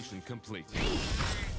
Transformation complete.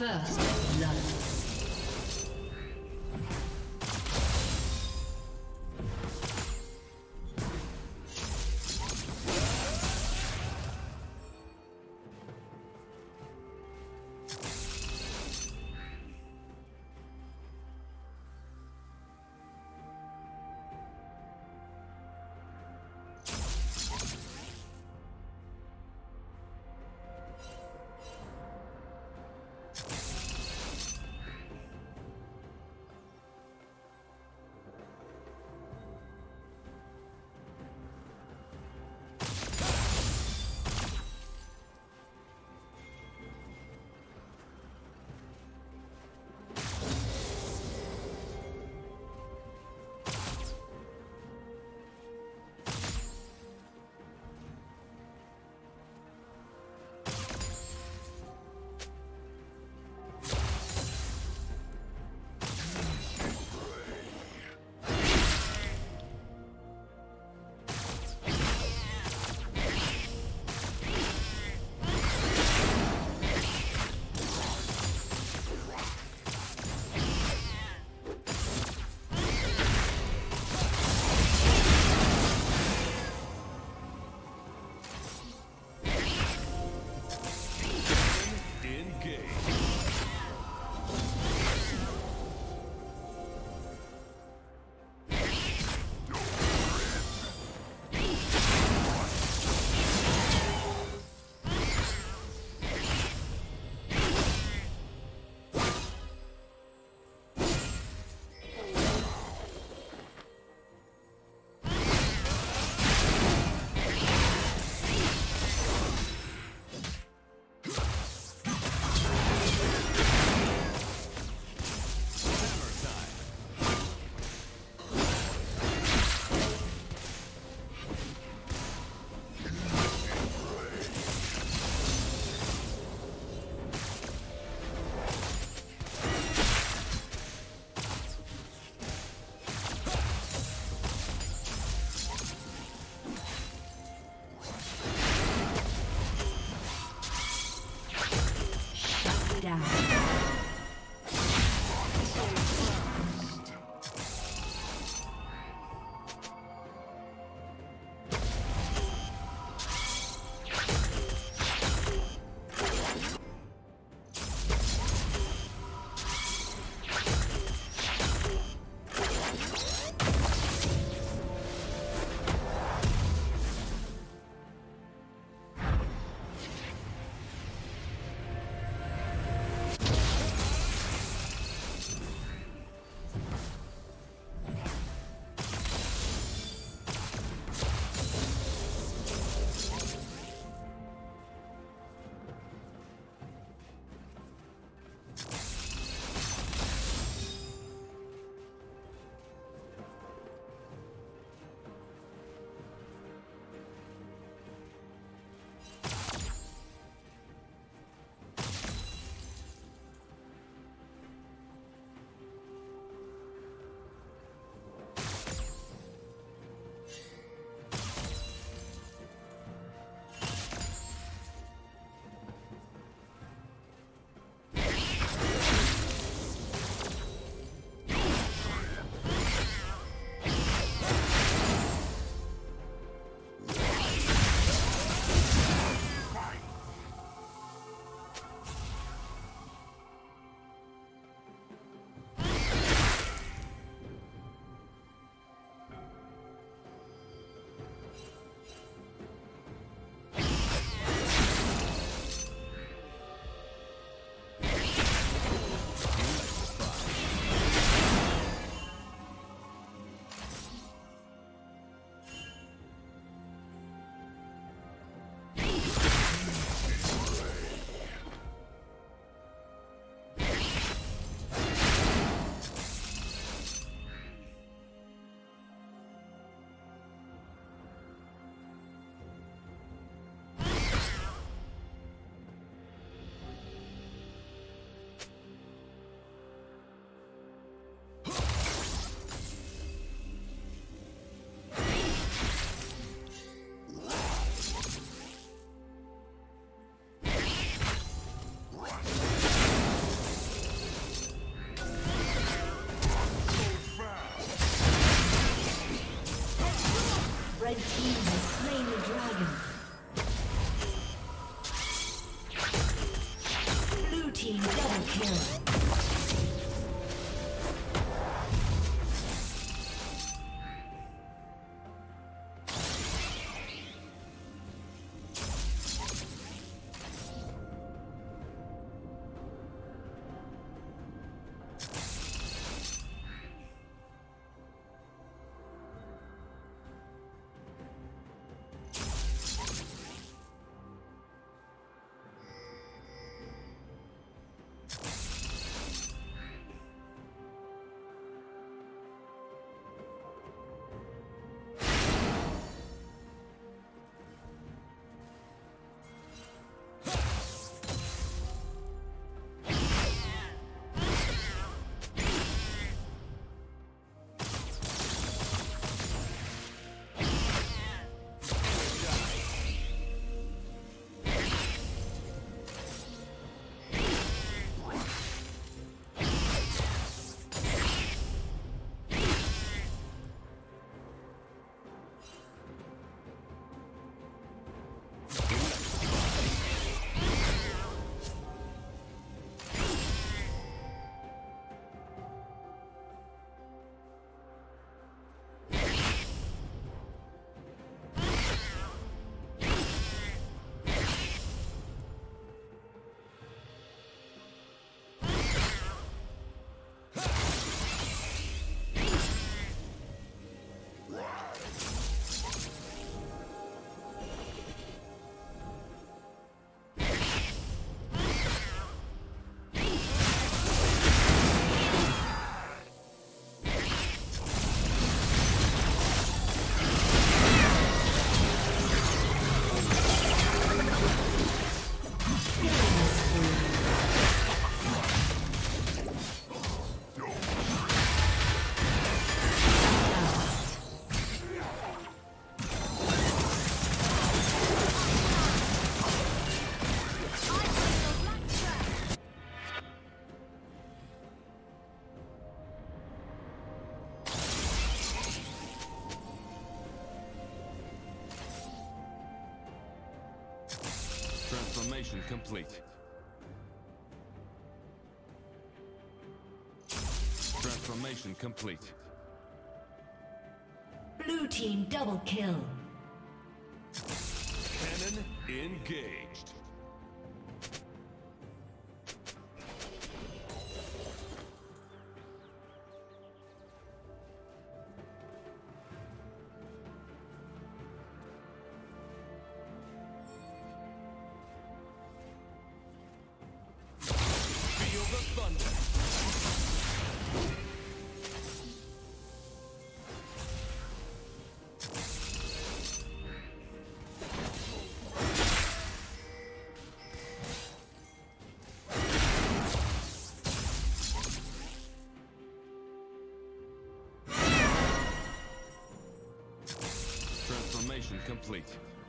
First blood. Transformation complete. Transformation complete. Blue team double kill. Cannon engaged. Transformation complete.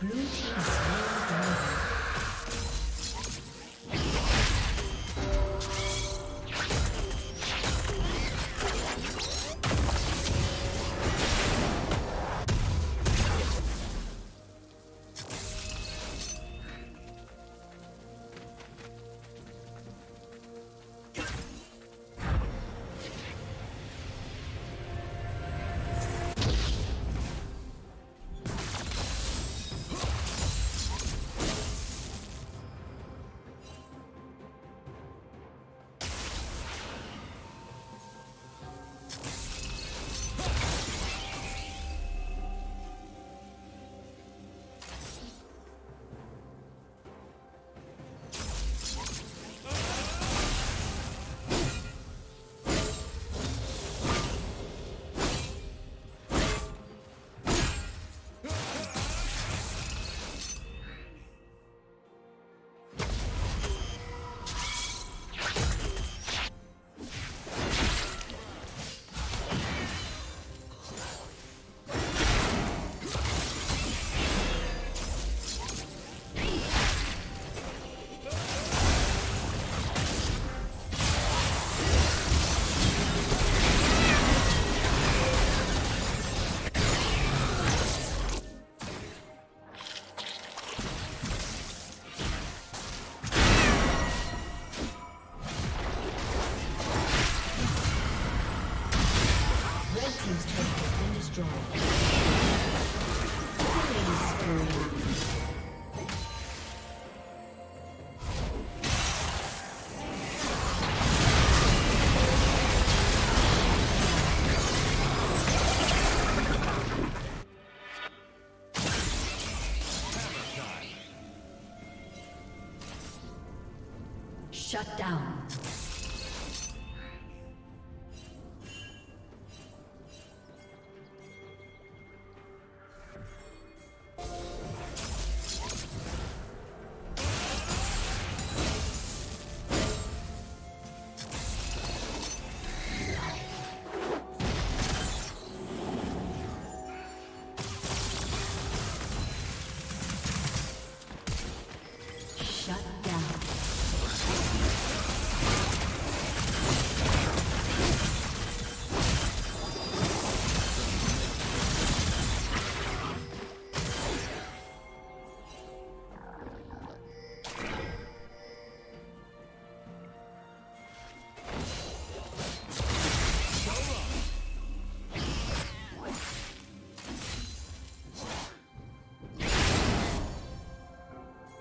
Blue team Shut down.